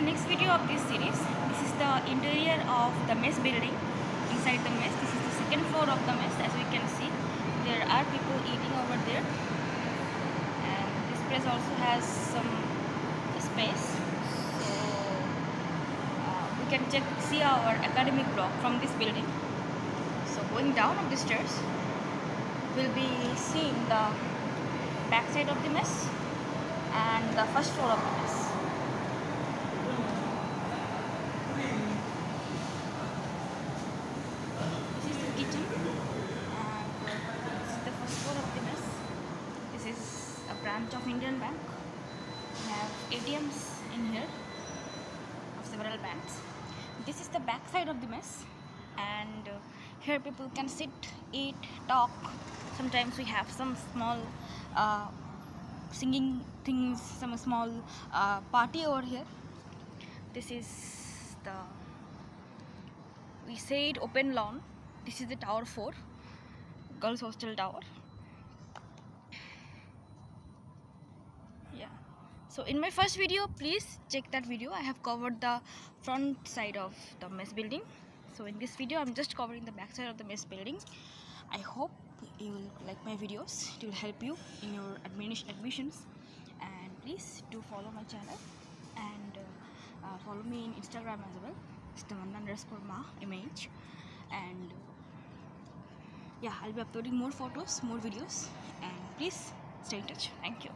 the next video of this series. This is the interior of the mess building. Inside the mess, this is the second floor of the mess. As we can see, there are people eating over there, and this place also has some space. So uh, we can check see our academic block from this building. So going down of the stairs, we'll be seeing the back side of the mess and the first floor of the mess. This is the kitchen and this is the first floor of the mess. This is a branch of Indian Bank. We have ATMs in here of several banks. This is the back side of the mess and uh, here people can sit, eat, talk. Sometimes we have some small uh, singing things, some small uh, party over here. This is the we say it open lawn. This is the tower 4, girls hostel tower. Yeah. So in my first video, please check that video. I have covered the front side of the mess building. So in this video, I'm just covering the back side of the mess building. I hope you will like my videos. It will help you in your admissions. And please do follow my channel and uh, uh, follow me in Instagram as well. It's the underscore ma image. And yeah, I'll be uploading more photos, more videos. And please stay in touch. Thank you.